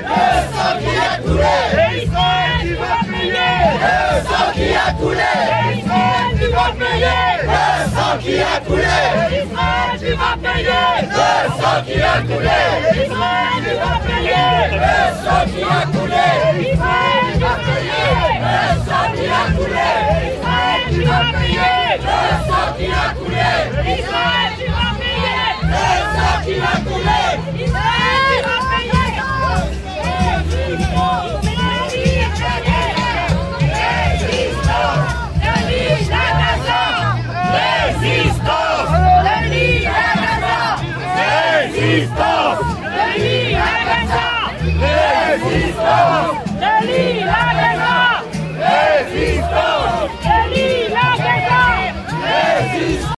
Le sang qui a coulé Et Israël qui va payer Le sang qui a coulé Et Israël qui va payer Le sang qui a coulé Et Israël qui va payer Le sang qui a coulé Israël qui va payer Le sang qui a coulé Israël qui va payer Le sang qui a coulé Israël qui va payer Le sang qui a coulé ¡Resistamos! ¡Delí! ¡Alcanza! ¡Resistamos!